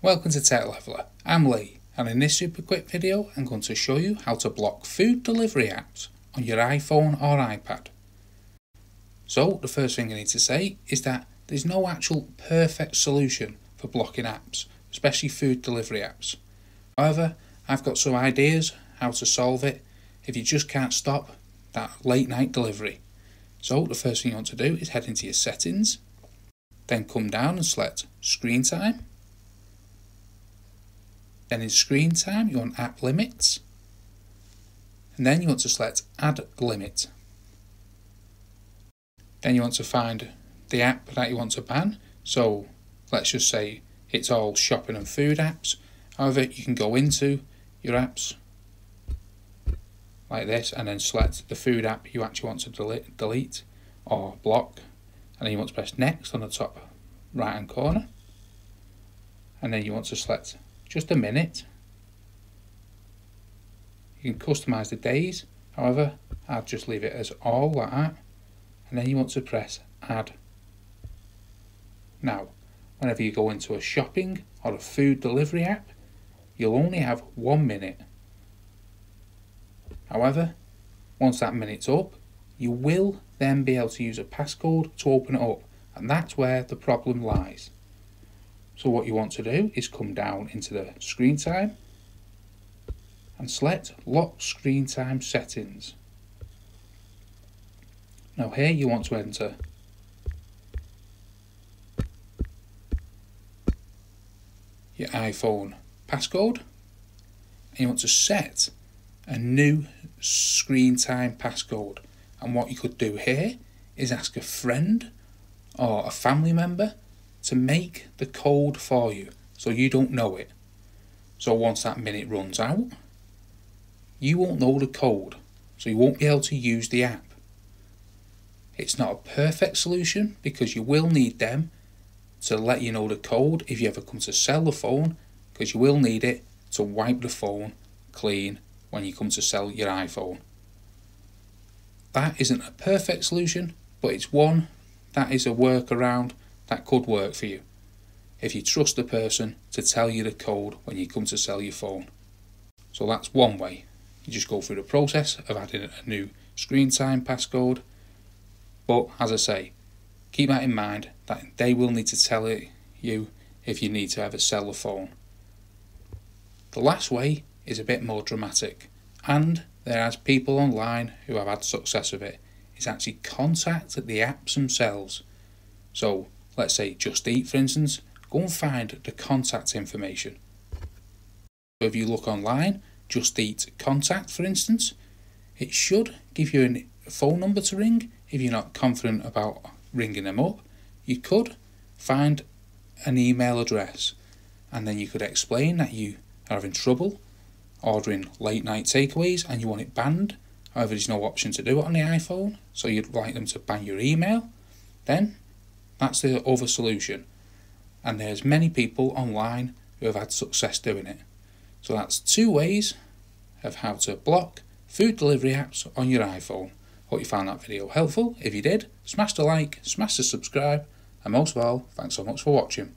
Welcome to Tech Leveller, I'm Lee and in this super quick video I'm going to show you how to block food delivery apps on your iPhone or iPad. So the first thing I need to say is that there's no actual perfect solution for blocking apps, especially food delivery apps. However, I've got some ideas how to solve it if you just can't stop that late night delivery. So the first thing you want to do is head into your settings, then come down and select screen time then in screen time, you want app limits. And then you want to select add limit. Then you want to find the app that you want to ban. So let's just say it's all shopping and food apps. However, you can go into your apps like this and then select the food app you actually want to delete, delete or block. And then you want to press next on the top right hand corner. And then you want to select just a minute. You can customize the days, however, I'll just leave it as all like that. And then you want to press add. Now, whenever you go into a shopping or a food delivery app, you'll only have one minute. However, once that minute's up, you will then be able to use a passcode to open it up, and that's where the problem lies. So what you want to do is come down into the screen time and select lock screen time settings. Now here you want to enter your iPhone passcode and you want to set a new screen time passcode and what you could do here is ask a friend or a family member to make the code for you so you don't know it. So once that minute runs out, you won't know the code, so you won't be able to use the app. It's not a perfect solution because you will need them to let you know the code if you ever come to sell the phone because you will need it to wipe the phone clean when you come to sell your iPhone. That isn't a perfect solution, but it's one that is a workaround that could work for you if you trust the person to tell you the code when you come to sell your phone. So that's one way. You just go through the process of adding a new screen time passcode. But as I say, keep that in mind that they will need to tell it you if you need to ever sell a phone. The last way is a bit more dramatic, and there are people online who have had success with it. Is actually contact the apps themselves. So let's say Just Eat for instance, go and find the contact information. So if you look online, Just Eat contact for instance, it should give you a phone number to ring if you're not confident about ringing them up. You could find an email address and then you could explain that you are having trouble ordering late night takeaways and you want it banned. However, there's no option to do it on the iPhone, so you'd like them to ban your email. Then that's the other solution. And there's many people online who have had success doing it. So that's two ways of how to block food delivery apps on your iPhone. Hope you found that video helpful. If you did, smash the like, smash the subscribe, and most of all, thanks so much for watching.